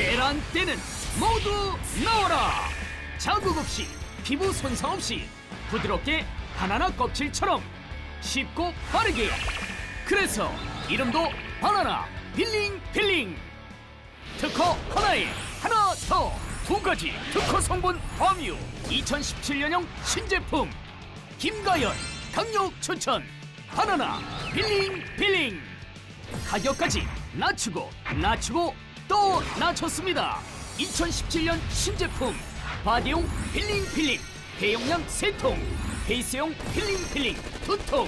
때란 때는 모두 넣어라. 자극 없이 피부 손상 없이 부드럽게 바나나 껍질처럼 쉽고 빠르게. 그래서 이름도 바나나 필링 필링. 특허 하나에 하나 더 두 가지 특허 성분 함유. 2017년형 신제품. 김가연 강력 추천. 바나나 필링 필링. 가격까지 낮추고 낮추고 또 낮췄습니다. 2017년 신제품 body용 필링 필링 대용량 3통 face용 필링 필링 2통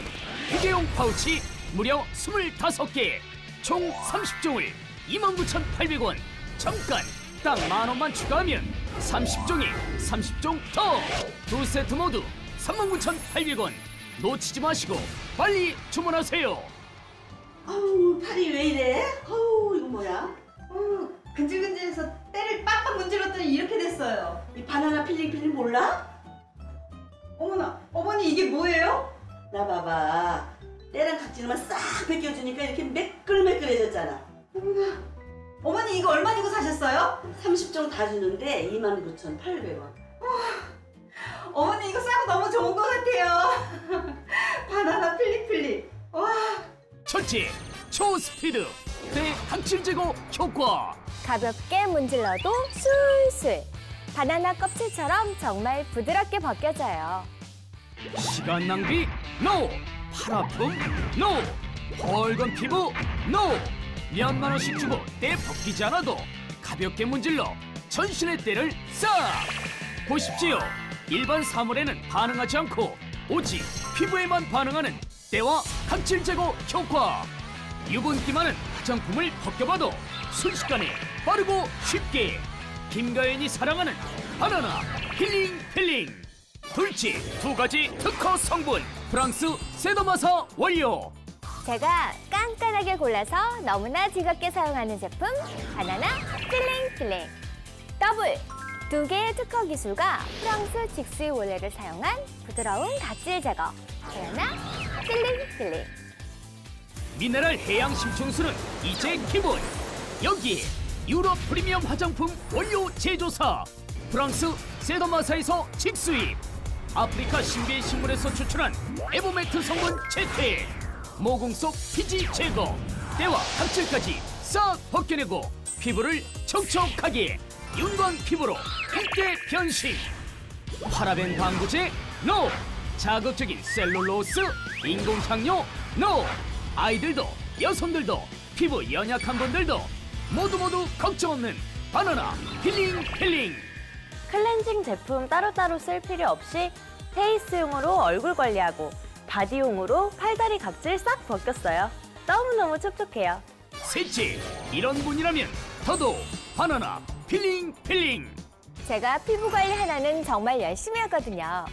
휴대용 파우치 무려 25개 총 30종을 29,800원. 잠깐 딱 만원만 추가하면 30종에 30종 더. 두 세트 모두 39,800원. 놓치지 마시고 빨리 주문하세요. 아우 팔이 왜 이래? 아우 이거 뭐야? 어, 근질근질해서 때를 빡빡 문질렀더니 이렇게 됐어요. 이 바나나 필링 필링 몰라? 어머나, 어머니 이게 뭐예요? 나 봐봐 때랑 각질만 싹 벗겨주니까 이렇게 매끌매끌해졌잖아 어머나, 어머니 이거 얼마 주고 사셨어요? 30종 다 주는데 29,800원 어머니 이거 싸고 너무 좋은 것 같아요. 바나나. 와, 첫째 초스피드 대각질 제거 효과. 가볍게 문질러도 술술. 바나나 껍질처럼 정말 부드럽게 벗겨져요. 시간 낭비 NO 팔 아픔 NO 헐건 피부 NO 몇만 원씩 주고 때 벗기지 않아도 가볍게 문질러 전신의 때를 싹. 보십시오. 일반 사물에는 반응하지 않고 오직 피부에만 반응하는 때와 각질 제거 효과. 유분기많은 화장품을 벗겨봐도 순식간에 빠르고 쉽게 김가연이 사랑하는 바나나 필링 필링. 둘째 두 가지 특허 성분 프랑스 세더마사 원료. 제가 깐깐하게 골라서 너무나 즐겁게 사용하는 제품 바나나 필링 필링. 더블! 두 개의 특허 기술과 프랑스 직수입 원료를 사용한 부드러운 각질 제거. 바나나 필링 필링 미네랄 해양 심층수는 이제 기본. 여기에 유럽 프리미엄 화장품 원료 제조사 프랑스 세더마사에서 직수입 아프리카 신비의 식물에서 추출한 에보메트 성분 채택 모공 속 피지 제거 때와 각질까지 싹 벗겨내고 피부를 촉촉하게 윤광 피부로 함께 변신. 파라벤 방부제 NO 자극적인 셀룰로스 인공향료 NO 아이들도 여성들도 피부 연약한 분들도 모두 모두 걱정 없는 바나나 필링 필링 클렌징 제품 따로따로 쓸 필요 없이 페이스용으로 얼굴 관리하고 바디용으로 팔다리 각질 싹 벗겼어요. 너무너무 촉촉해요. 셋째 이런 분이라면 더더욱 바나나 필링 필링 제가 피부 관리 하나는 정말 열심히 하거든요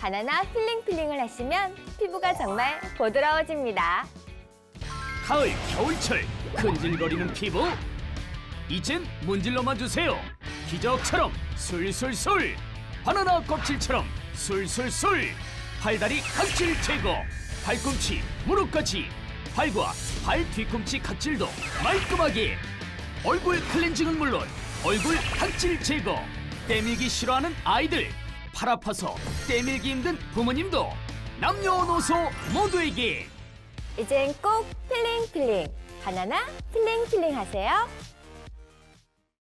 바나나 필링 필링을 하시면 피부가 정말 부드러워집니다 가을 겨울철 근질거리는 피부. 이젠 문질러만 주세요. 기적처럼 술술술. 바나나 껍질처럼 술술술. 팔다리 각질 제거 발꿈치 무릎까지. 발과 발 뒤꿈치 각질도 말끔하게. 얼굴 클렌징은 물론 얼굴 각질 제거 때밀기 싫어하는 아이들. 팔 아파서 때밀기 힘든 부모님도 남녀노소 모두에게 이젠 꼭 필링 필링. 바나나 필링 필링 하세요